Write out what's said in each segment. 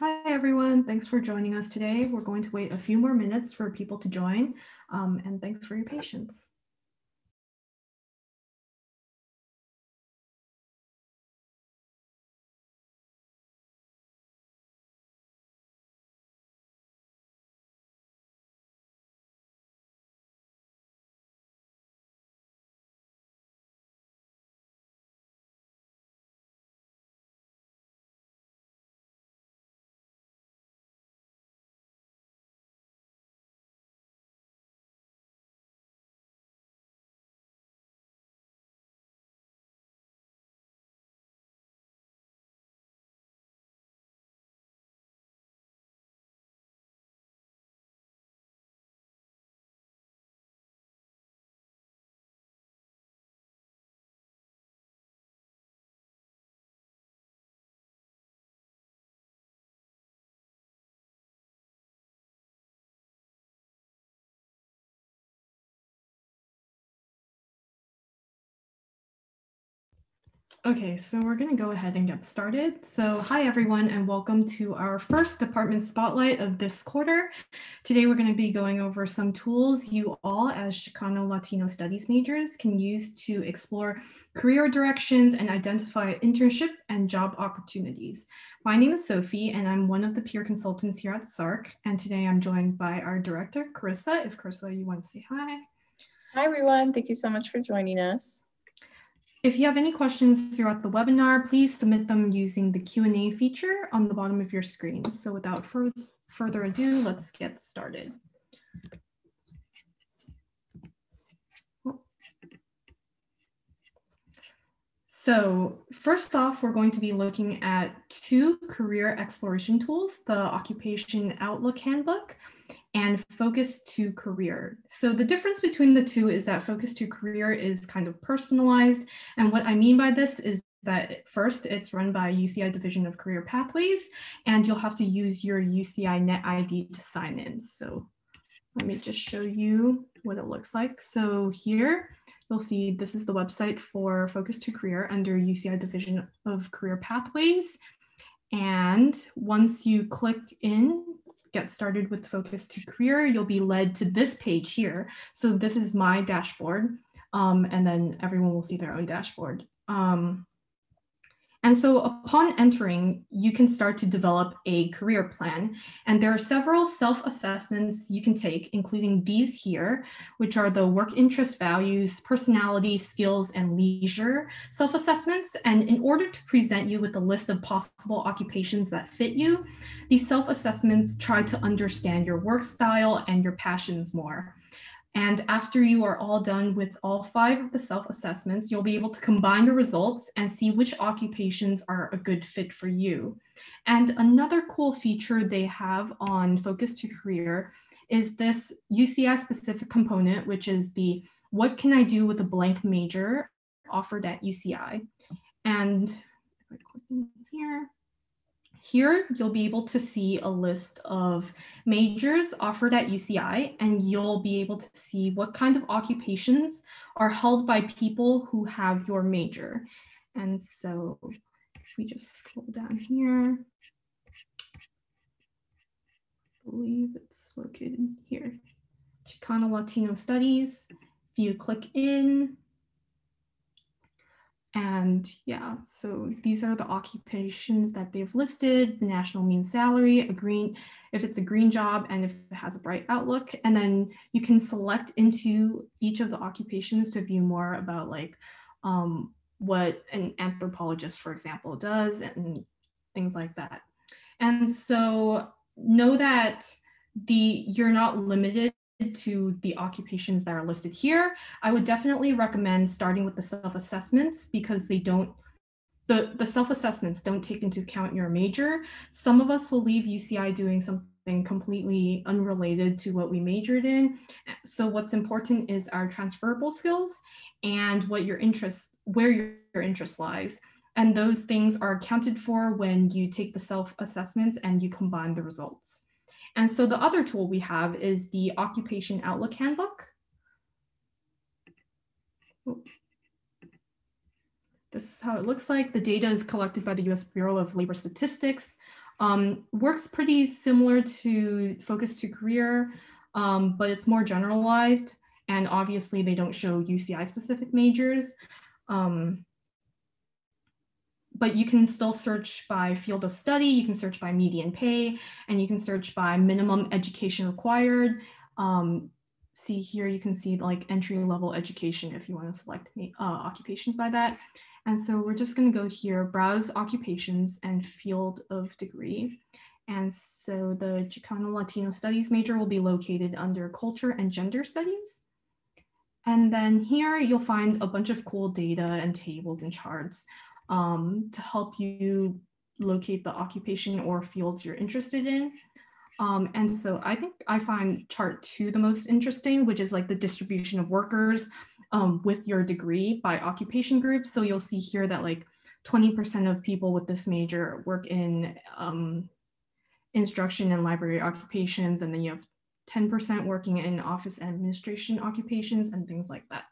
Hi, everyone. Thanks for joining us today. We're going to wait a few more minutes for people to join, um, and thanks for your patience. Okay, so we're going to go ahead and get started. So hi, everyone, and welcome to our first department spotlight of this quarter. Today, we're going to be going over some tools you all as Chicano Latino Studies majors can use to explore career directions and identify internship and job opportunities. My name is Sophie, and I'm one of the peer consultants here at SARC. And today I'm joined by our director, Carissa. If Carissa, you want to say hi. Hi, everyone. Thank you so much for joining us. If you have any questions throughout the webinar, please submit them using the Q&A feature on the bottom of your screen. So without fur further ado, let's get started. So first off, we're going to be looking at two career exploration tools, the Occupation Outlook Handbook and focus to career. So the difference between the two is that focus to career is kind of personalized. And what I mean by this is that first it's run by UCI Division of Career Pathways, and you'll have to use your UCI Net ID to sign in. So let me just show you what it looks like. So here you'll see this is the website for Focus to Career under UCI Division of Career Pathways. And once you click in get started with Focus to Career, you'll be led to this page here. So this is my dashboard, um, and then everyone will see their own dashboard. Um, and so upon entering, you can start to develop a career plan. And there are several self-assessments you can take, including these here, which are the work interest values, personality, skills, and leisure self-assessments. And in order to present you with a list of possible occupations that fit you, these self-assessments try to understand your work style and your passions more. And after you are all done with all five of the self-assessments, you'll be able to combine your results and see which occupations are a good fit for you. And another cool feature they have on Focus to Career is this UCI specific component, which is the what can I do with a blank major offered at UCI. And if I click here, here, you'll be able to see a list of majors offered at UCI, and you'll be able to see what kind of occupations are held by people who have your major. And so if we just scroll down here, I believe it's located here, Chicano Latino Studies. If you click in, and yeah, so these are the occupations that they've listed, the national mean salary, a green, if it's a green job and if it has a bright outlook. And then you can select into each of the occupations to view more about like um, what an anthropologist, for example, does and things like that. And so know that the you're not limited to the occupations that are listed here, I would definitely recommend starting with the self-assessments because they don't the, the self-assessments don't take into account your major. Some of us will leave UCI doing something completely unrelated to what we majored in. So what's important is our transferable skills and what your interest, where your, your interest lies. And those things are accounted for when you take the self-assessments and you combine the results. And so the other tool we have is the Occupation Outlook Handbook. This is how it looks like. The data is collected by the US Bureau of Labor Statistics. Um, works pretty similar to Focus to Career, um, but it's more generalized. And obviously they don't show UCI specific majors. Um, but you can still search by field of study, you can search by median pay, and you can search by minimum education required. Um, see here, you can see like entry level education if you want to select uh, occupations by that. And so we're just gonna go here, browse occupations and field of degree. And so the Chicano Latino Studies major will be located under Culture and Gender Studies. And then here you'll find a bunch of cool data and tables and charts um, to help you locate the occupation or fields you're interested in. Um, and so I think I find chart two the most interesting, which is like the distribution of workers um, with your degree by occupation groups. So you'll see here that like 20% of people with this major work in um, instruction and library occupations, and then you have 10% working in office administration occupations and things like that.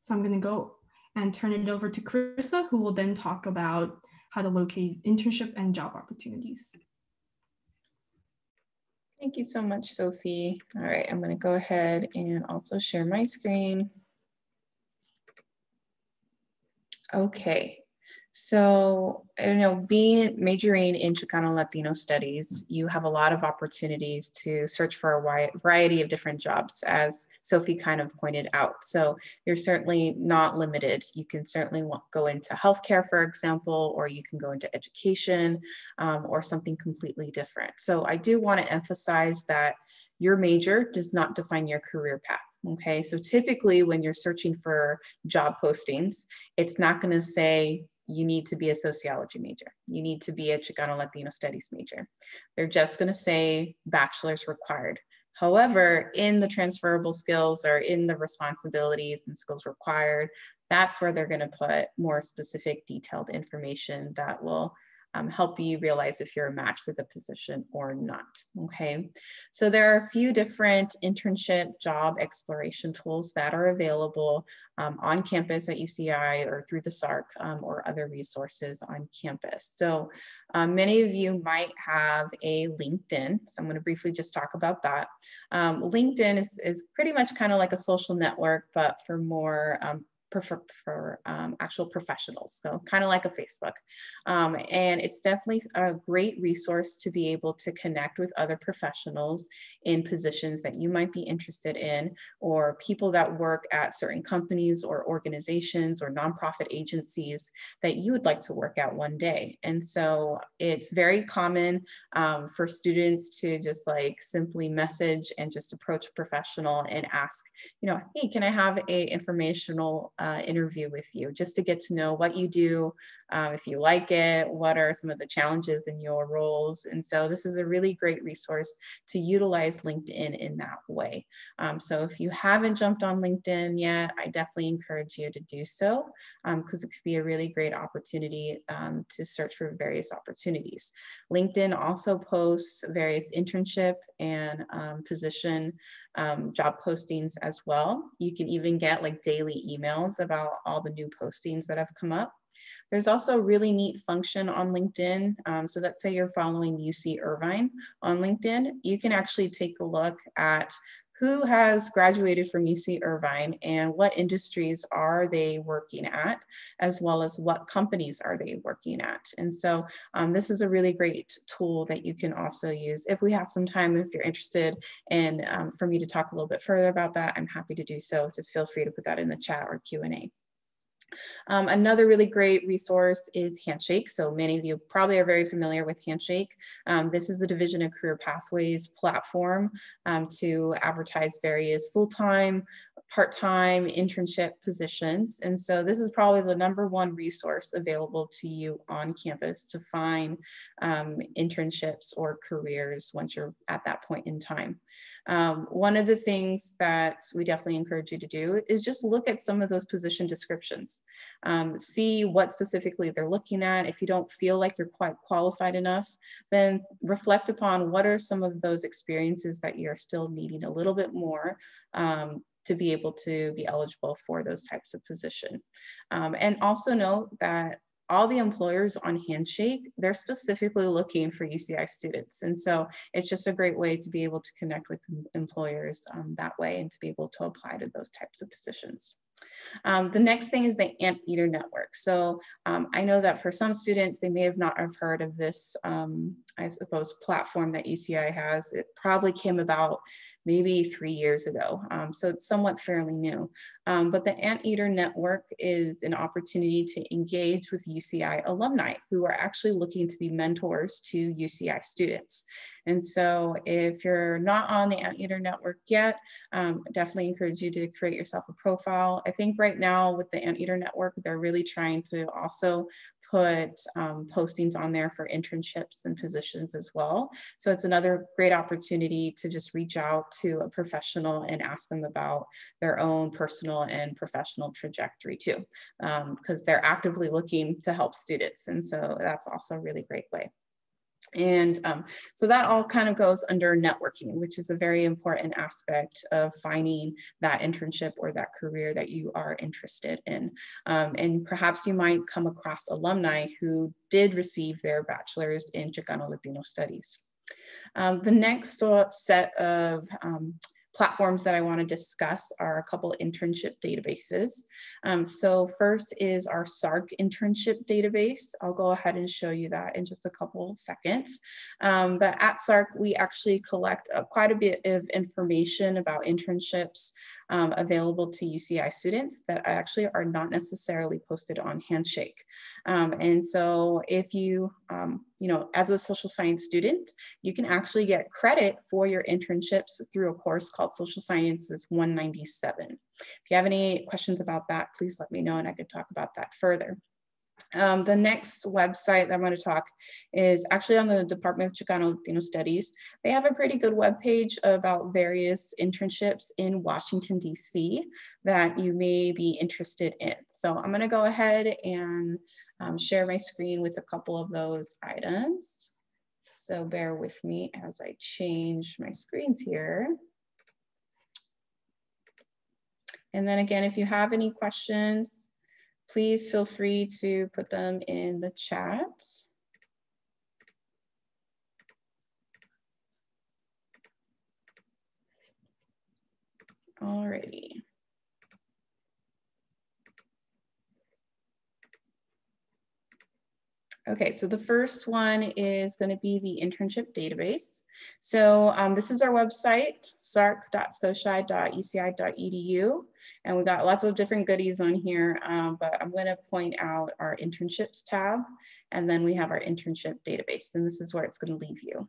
So I'm gonna go and turn it over to Carissa, who will then talk about how to locate internship and job opportunities. Thank you so much, Sophie. All right, I'm gonna go ahead and also share my screen. Okay, so, you know, being majoring in Chicano Latino studies, you have a lot of opportunities to search for a wide variety of different jobs, as Sophie kind of pointed out. So you're certainly not limited. You can certainly go into healthcare, for example, or you can go into education um, or something completely different. So I do want to emphasize that your major does not define your career path. Okay, so typically when you're searching for job postings, it's not going to say you need to be a sociology major. You need to be a Chicano Latino studies major. They're just going to say bachelor's required. However, in the transferable skills or in the responsibilities and skills required, that's where they're going to put more specific detailed information that will um, help you realize if you're a match for the position or not, okay? So there are a few different internship job exploration tools that are available um, on campus at UCI or through the SARC um, or other resources on campus. So um, many of you might have a LinkedIn, so I'm gonna briefly just talk about that. Um, LinkedIn is, is pretty much kind of like a social network, but for more um, for, for um, actual professionals, so kind of like a Facebook. Um, and it's definitely a great resource to be able to connect with other professionals in positions that you might be interested in, or people that work at certain companies or organizations or nonprofit agencies that you would like to work at one day. And so it's very common um, for students to just like simply message and just approach a professional and ask, you know, hey, can I have a informational uh, interview with you just to get to know what you do, um, if you like it, what are some of the challenges in your roles. And so this is a really great resource to utilize LinkedIn in that way. Um, so if you haven't jumped on LinkedIn yet, I definitely encourage you to do so because um, it could be a really great opportunity um, to search for various opportunities. LinkedIn also posts various internship and um, position job postings as well. You can even get like daily emails about all the new postings that have come up. There's also a really neat function on LinkedIn. Um, so let's say you're following UC Irvine on LinkedIn, you can actually take a look at who has graduated from UC Irvine and what industries are they working at, as well as what companies are they working at. And so um, this is a really great tool that you can also use. If we have some time, if you're interested and um, for me to talk a little bit further about that, I'm happy to do so. Just feel free to put that in the chat or Q&A. Um, another really great resource is Handshake. So many of you probably are very familiar with Handshake. Um, this is the Division of Career Pathways platform um, to advertise various full-time, part-time internship positions. And so this is probably the number one resource available to you on campus to find um, internships or careers once you're at that point in time. Um, one of the things that we definitely encourage you to do is just look at some of those position descriptions. Um, see what specifically they're looking at. If you don't feel like you're quite qualified enough, then reflect upon what are some of those experiences that you're still needing a little bit more um, to be able to be eligible for those types of position. Um, and also note that all the employers on Handshake, they're specifically looking for UCI students. And so it's just a great way to be able to connect with employers um, that way and to be able to apply to those types of positions. Um, the next thing is the Anteater Network. So um, I know that for some students, they may have not have heard of this, um, I suppose, platform that UCI has. It probably came about maybe three years ago. Um, so it's somewhat fairly new. Um, but the Anteater Network is an opportunity to engage with UCI alumni who are actually looking to be mentors to UCI students. And so if you're not on the Anteater Network yet, um, definitely encourage you to create yourself a profile. I think right now with the Anteater Network, they're really trying to also put um, postings on there for internships and positions as well. So it's another great opportunity to just reach out to a professional and ask them about their own personal and professional trajectory too, because um, they're actively looking to help students. And so that's also a really great way. And um, so that all kind of goes under networking, which is a very important aspect of finding that internship or that career that you are interested in. Um, and perhaps you might come across alumni who did receive their bachelor's in Chicano Latino studies. Um, the next set of um, platforms that I want to discuss are a couple internship databases. Um, so first is our SARC internship database. I'll go ahead and show you that in just a couple seconds. Um, but at SARC, we actually collect uh, quite a bit of information about internships um, available to UCI students that actually are not necessarily posted on Handshake. Um, and so if you, um, you know, as a social science student, you can actually get credit for your internships through a course called Social Sciences 197. If you have any questions about that, please let me know and I could talk about that further. Um, the next website that I'm going to talk is actually on the Department of Chicano Latino Studies. They have a pretty good webpage about various internships in Washington, D.C. that you may be interested in. So I'm going to go ahead and um, share my screen with a couple of those items. So bear with me as I change my screens here. And then again, if you have any questions, please feel free to put them in the chat. Alrighty. Okay, so the first one is going to be the internship database. So um, this is our website, sarc.soci.uci.edu. And we got lots of different goodies on here, um, but I'm going to point out our internships tab. And then we have our internship database, and this is where it's going to leave you.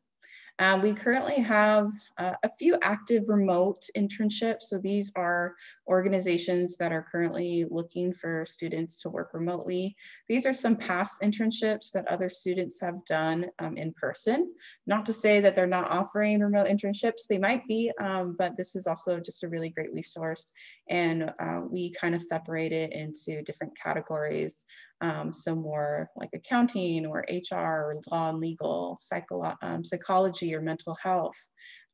Um, we currently have uh, a few active remote internships. So these are organizations that are currently looking for students to work remotely. These are some past internships that other students have done um, in person. Not to say that they're not offering remote internships, they might be, um, but this is also just a really great resource. And uh, we kind of separate it into different categories um, so more like accounting or HR or law and legal, psycholo um, psychology or mental health.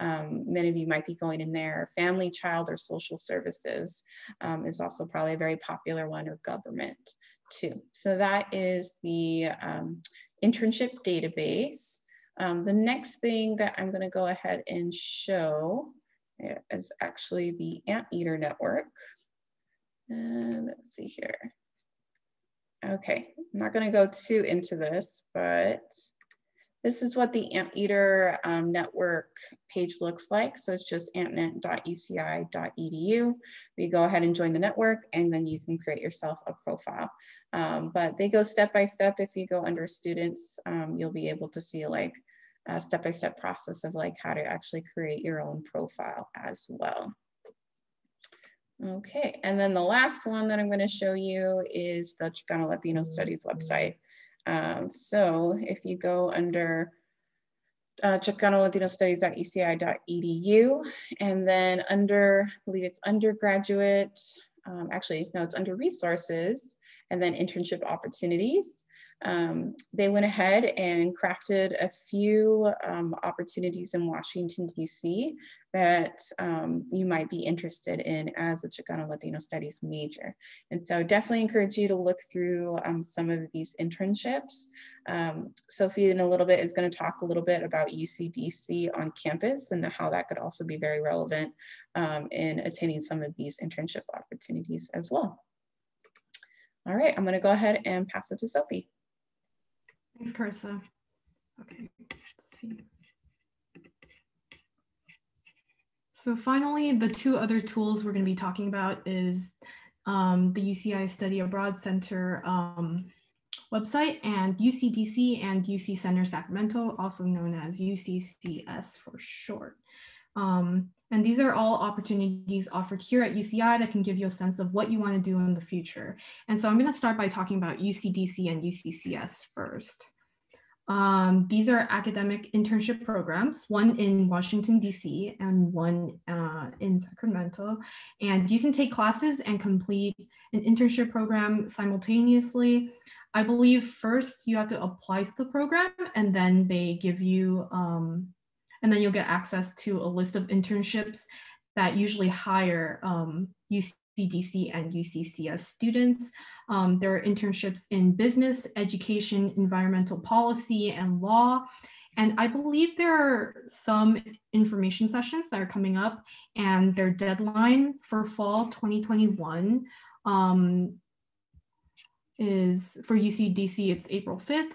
Um, many of you might be going in there. Family, child, or social services um, is also probably a very popular one or government too. So that is the um, internship database. Um, the next thing that I'm gonna go ahead and show is actually the Anteater network. And let's see here. Okay, I'm not going to go too into this, but this is what the Anteater um, network page looks like. So it's just antnet.uci.edu. You go ahead and join the network and then you can create yourself a profile. Um, but they go step by step. If you go under students, um, you'll be able to see like a step-by-step -step process of like how to actually create your own profile as well. Okay, and then the last one that I'm going to show you is the Chicano Latino Studies website. Um, so if you go under uh, Chicano Latino Studies at uci.edu, and then under, I believe it's undergraduate, um, actually, no, it's under resources, and then internship opportunities. Um, they went ahead and crafted a few um, opportunities in Washington, D.C. that um, you might be interested in as a Chicano Latino Studies major. And so definitely encourage you to look through um, some of these internships. Um, Sophie in a little bit is gonna talk a little bit about UCDC on campus and how that could also be very relevant um, in attaining some of these internship opportunities as well. All right, I'm gonna go ahead and pass it to Sophie. Thanks, Carissa. Okay, let's see. So finally, the two other tools we're going to be talking about is um, the UCI Study Abroad Center um, website and UCDC and UC Center Sacramento, also known as UCCS for short. Um, and these are all opportunities offered here at UCI that can give you a sense of what you want to do in the future. And so I'm going to start by talking about UCDC and UCCS first. Um, these are academic internship programs, one in Washington, D.C., and one uh, in Sacramento. And you can take classes and complete an internship program simultaneously. I believe first you have to apply to the program, and then they give you, um, and then you'll get access to a list of internships that usually hire um, UCDC and UCCS students. Um, there are internships in business, education, environmental policy, and law. And I believe there are some information sessions that are coming up, and their deadline for fall 2021 um, is for UCDC, it's April 5th,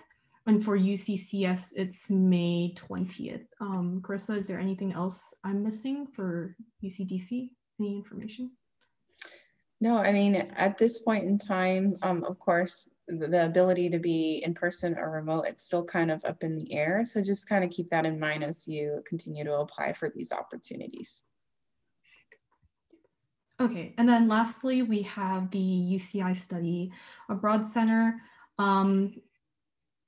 and for UCCS, it's May 20th. Um, Carissa, is there anything else I'm missing for UCDC? Any information? No, I mean, at this point in time, um, of course, the, the, ability to be in person or remote, it's still kind of up in the air. So just kind of keep that in mind as you continue to apply for these opportunities. Okay, and then lastly, we have the UCI Study Abroad Center. Um,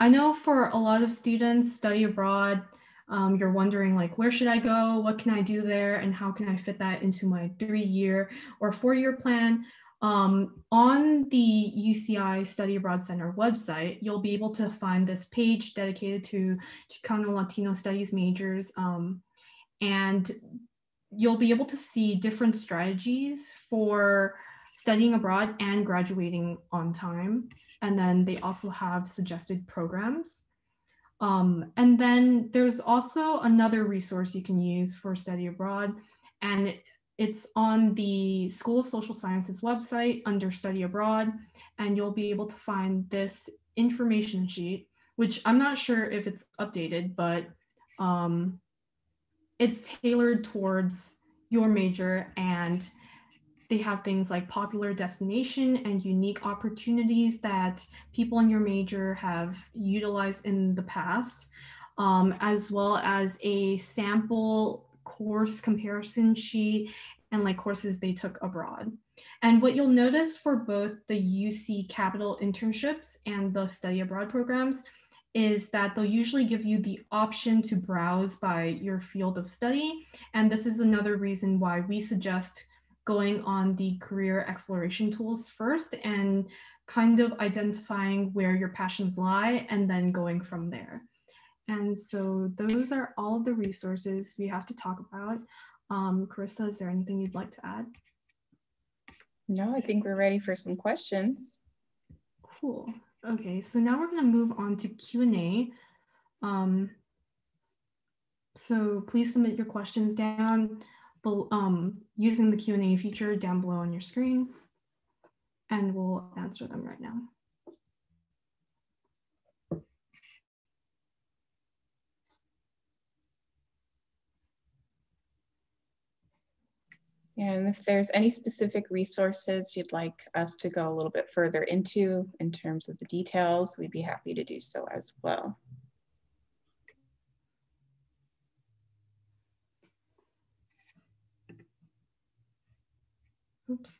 I know for a lot of students, study abroad um, you're wondering like, where should I go? What can I do there? And how can I fit that into my three year or four year plan? Um, on the UCI Study Abroad Center website, you'll be able to find this page dedicated to Chicano Latino Studies majors. Um, and you'll be able to see different strategies for studying abroad and graduating on time. And then they also have suggested programs. Um, and then there's also another resource you can use for study abroad, and it's on the School of Social Sciences website under study abroad, and you'll be able to find this information sheet, which I'm not sure if it's updated, but um, it's tailored towards your major and they have things like popular destination and unique opportunities that people in your major have utilized in the past, um, as well as a sample course comparison sheet and like courses they took abroad. And what you'll notice for both the UC Capital internships and the study abroad programs is that they'll usually give you the option to browse by your field of study. And this is another reason why we suggest going on the career exploration tools first and kind of identifying where your passions lie and then going from there. And so those are all the resources we have to talk about. Um, Carissa, is there anything you'd like to add? No, I think we're ready for some questions. Cool. Okay, so now we're going to move on to Q&A. Um, so please submit your questions down um, using the Q&A feature down below on your screen, and we'll answer them right now. And if there's any specific resources you'd like us to go a little bit further into in terms of the details, we'd be happy to do so as well. Oops.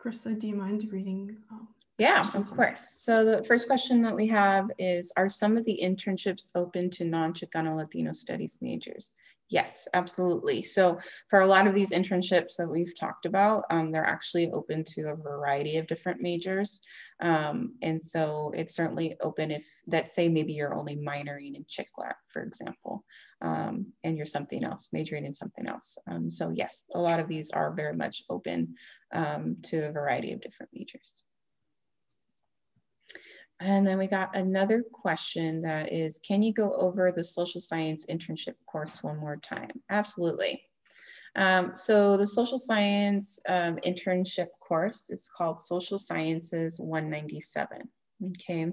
Carissa, do you mind reading? Oh, yeah, of course. So the first question that we have is, are some of the internships open to non-Chicano Latino studies majors? Yes, absolutely. So for a lot of these internships that we've talked about, um, they're actually open to a variety of different majors. Um, and so it's certainly open if, let's say maybe you're only minoring in CHICLAT, for example. Um, and you're something else, majoring in something else. Um, so yes, a lot of these are very much open um, to a variety of different majors. And then we got another question that is, can you go over the social science internship course one more time? Absolutely. Um, so the social science um, internship course is called Social Sciences 197. Okay,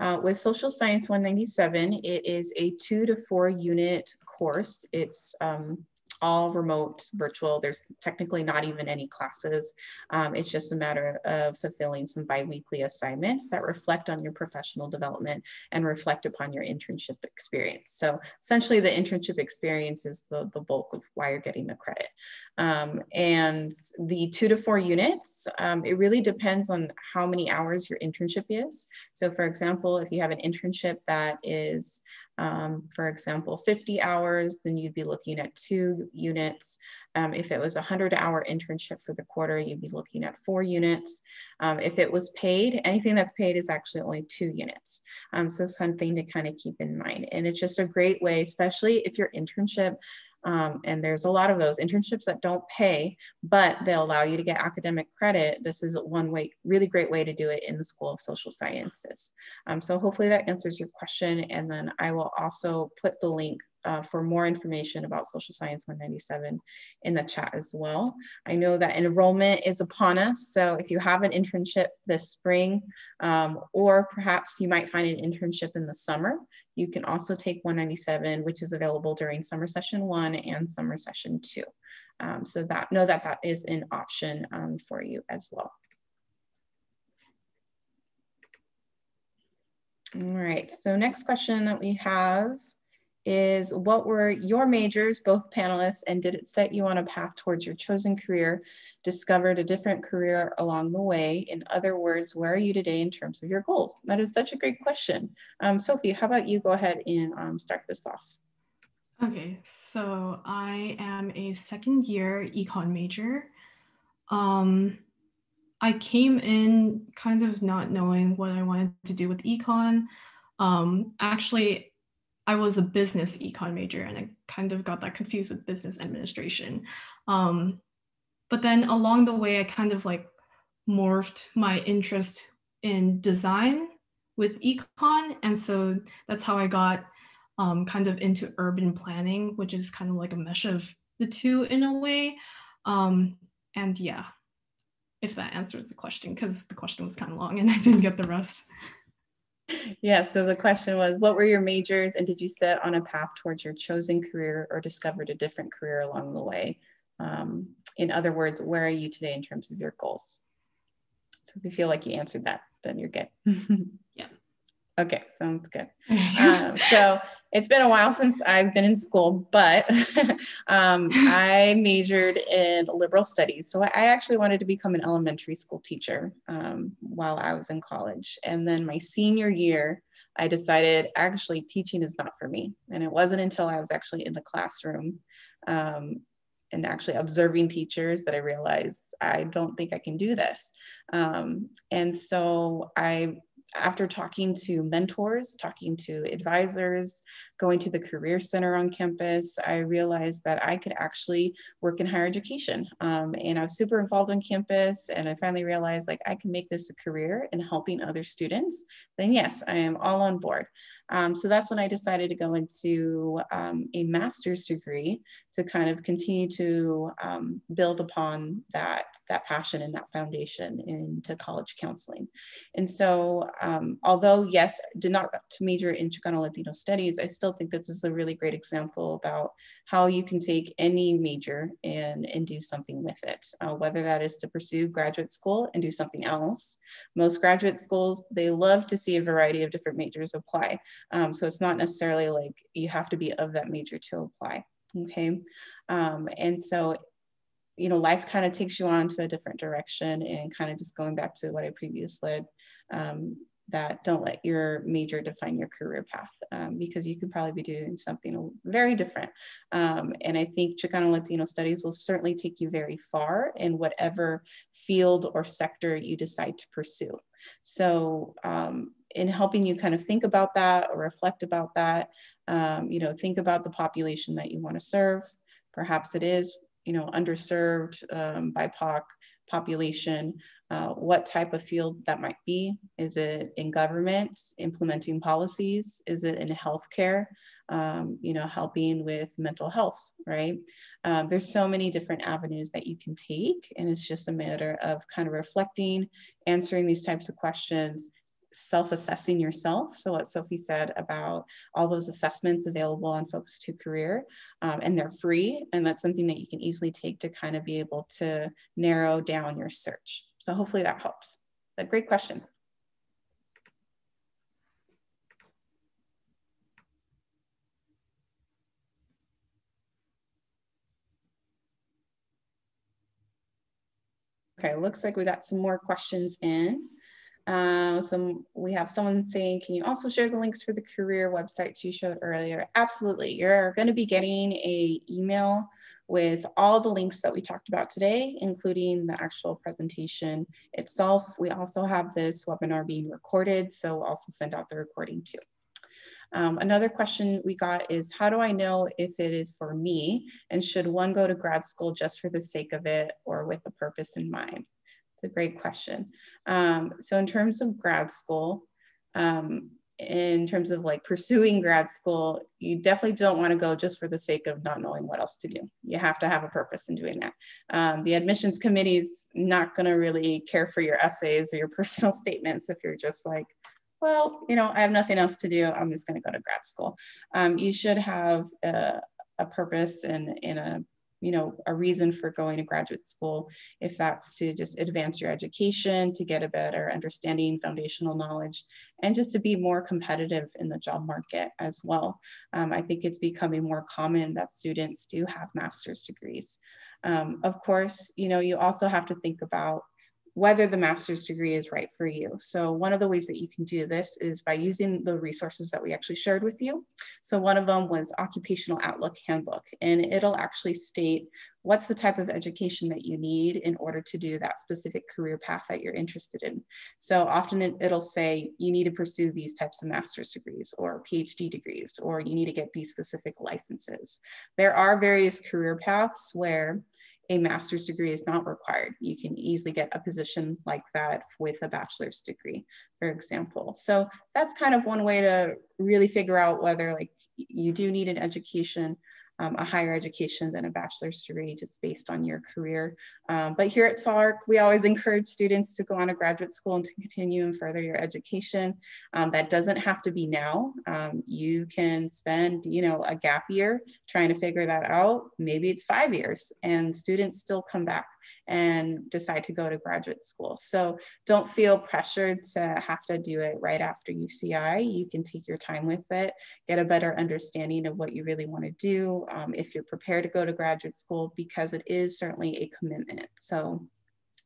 uh, with Social Science 197, it is a two to four unit course. It's um, all remote virtual. There's technically not even any classes. Um, it's just a matter of fulfilling some biweekly assignments that reflect on your professional development and reflect upon your internship experience. So essentially the internship experience is the, the bulk of why you're getting the credit. Um, and the two to four units, um, it really depends on how many hours your internship is. So for example, if you have an internship that is um, for example, 50 hours, then you'd be looking at two units. Um, if it was a 100 hour internship for the quarter, you'd be looking at four units. Um, if it was paid, anything that's paid is actually only two units. Um, so something to kind of keep in mind. And it's just a great way, especially if your internship um, and there's a lot of those internships that don't pay, but they'll allow you to get academic credit. This is one way, really great way to do it in the School of Social Sciences. Um, so hopefully that answers your question. And then I will also put the link uh, for more information about Social Science 197 in the chat as well. I know that enrollment is upon us. So if you have an internship this spring, um, or perhaps you might find an internship in the summer, you can also take 197, which is available during summer session one and summer session two. Um, so that know that that is an option um, for you as well. All right, so next question that we have is what were your majors, both panelists, and did it set you on a path towards your chosen career, discovered a different career along the way? In other words, where are you today in terms of your goals? That is such a great question. Um, Sophie, how about you go ahead and um, start this off? Okay, so I am a second year econ major. Um, I came in kind of not knowing what I wanted to do with econ. Um, actually, I was a business econ major and I kind of got that confused with business administration. Um, but then along the way, I kind of like morphed my interest in design with econ. And so that's how I got um, kind of into urban planning, which is kind of like a mesh of the two in a way. Um, and yeah, if that answers the question, because the question was kind of long and I didn't get the rest yeah, so the question was what were your majors and did you set on a path towards your chosen career or discovered a different career along the way? Um, in other words, where are you today in terms of your goals? So if you feel like you answered that, then you're good. yeah. Okay, sounds good. um, so it's been a while since I've been in school, but um, I majored in liberal studies. So I actually wanted to become an elementary school teacher um, while I was in college. And then my senior year, I decided actually teaching is not for me. And it wasn't until I was actually in the classroom um, and actually observing teachers that I realized I don't think I can do this. Um, and so I after talking to mentors, talking to advisors, going to the Career Center on campus, I realized that I could actually work in higher education. Um, and I was super involved on campus, and I finally realized like I can make this a career in helping other students. Then, yes, I am all on board. Um, so that's when I decided to go into um, a master's degree to kind of continue to um, build upon that, that passion and that foundation into college counseling. And so, um, although yes, did not major in Chicano Latino studies, I still think this is a really great example about how you can take any major and, and do something with it, uh, whether that is to pursue graduate school and do something else. Most graduate schools, they love to see a variety of different majors apply. Um, so it's not necessarily like you have to be of that major to apply. Okay. Um, and so, you know, life kind of takes you on to a different direction and kind of just going back to what I previously said, um, that don't let your major define your career path um, because you could probably be doing something very different. Um, and I think Chicano Latino studies will certainly take you very far in whatever field or sector you decide to pursue. So um, in helping you kind of think about that or reflect about that, um, you know, think about the population that you want to serve. Perhaps it is, you know, underserved um, BIPOC population, uh, what type of field that might be. Is it in government, implementing policies? Is it in healthcare? Um, you know, helping with mental health, right? Um, there's so many different avenues that you can take, and it's just a matter of kind of reflecting, answering these types of questions, self-assessing yourself. So what Sophie said about all those assessments available on Focus to Career, um, and they're free, and that's something that you can easily take to kind of be able to narrow down your search. So hopefully that helps. A great question. Okay, looks like we got some more questions in. Uh, so we have someone saying, can you also share the links for the career websites you showed earlier? Absolutely. You're going to be getting a email with all the links that we talked about today, including the actual presentation itself. We also have this webinar being recorded, so we'll also send out the recording too. Um, another question we got is, how do I know if it is for me? And should one go to grad school just for the sake of it or with a purpose in mind? It's a great question. Um, so in terms of grad school, um, in terms of like pursuing grad school, you definitely don't want to go just for the sake of not knowing what else to do. You have to have a purpose in doing that. Um, the admissions committee is not going to really care for your essays or your personal statements if you're just like, well, you know, I have nothing else to do. I'm just going to go to grad school. Um, you should have a, a purpose and, in a you know, a reason for going to graduate school, if that's to just advance your education, to get a better understanding, foundational knowledge, and just to be more competitive in the job market as well. Um, I think it's becoming more common that students do have master's degrees. Um, of course, you know, you also have to think about whether the master's degree is right for you. So one of the ways that you can do this is by using the resources that we actually shared with you. So one of them was Occupational Outlook Handbook, and it'll actually state what's the type of education that you need in order to do that specific career path that you're interested in. So often it, it'll say you need to pursue these types of master's degrees or PhD degrees, or you need to get these specific licenses. There are various career paths where a master's degree is not required. You can easily get a position like that with a bachelor's degree, for example. So that's kind of one way to really figure out whether like you do need an education um, a higher education than a bachelor's degree just based on your career. Um, but here at SARC, we always encourage students to go on a graduate school and to continue and further your education. Um, that doesn't have to be now. Um, you can spend, you know, a gap year trying to figure that out. Maybe it's five years and students still come back and decide to go to graduate school. So don't feel pressured to have to do it right after UCI. You can take your time with it, get a better understanding of what you really want to do um, if you're prepared to go to graduate school, because it is certainly a commitment. So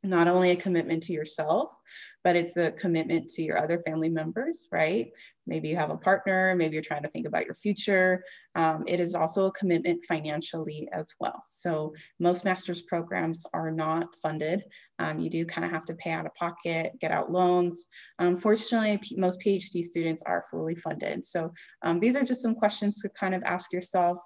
not only a commitment to yourself, but it's a commitment to your other family members, right? Maybe you have a partner, maybe you're trying to think about your future. Um, it is also a commitment financially as well. So most master's programs are not funded. Um, you do kind of have to pay out of pocket, get out loans. Unfortunately, most PhD students are fully funded. So um, these are just some questions to kind of ask yourself.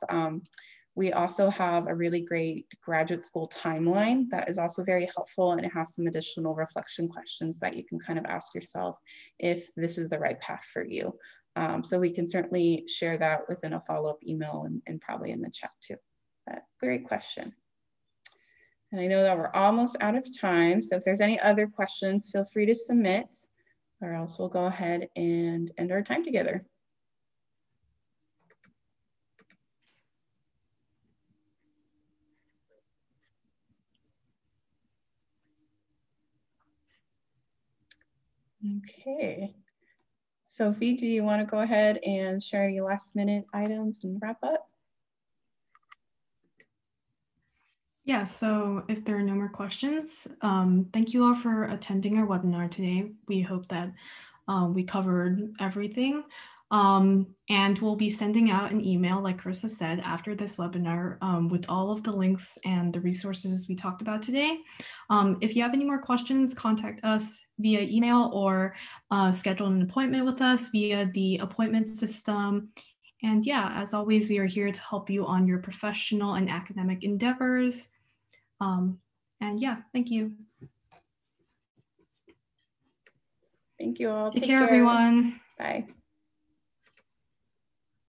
We also have a really great graduate school timeline that is also very helpful and it has some additional reflection questions that you can kind of ask yourself if this is the right path for you. Um, so we can certainly share that within a follow-up email and, and probably in the chat too. But great question. And I know that we're almost out of time. So if there's any other questions, feel free to submit or else we'll go ahead and end our time together. Okay. Sophie, do you want to go ahead and share any last minute items and wrap up? Yeah, so if there are no more questions, um, thank you all for attending our webinar today. We hope that um, we covered everything. Um, and we'll be sending out an email, like Carissa said, after this webinar um, with all of the links and the resources we talked about today. Um, if you have any more questions, contact us via email or uh, schedule an appointment with us via the appointment system. And yeah, as always, we are here to help you on your professional and academic endeavors. Um, and yeah, thank you. Thank you all. Take, Take care, care, everyone. Bye.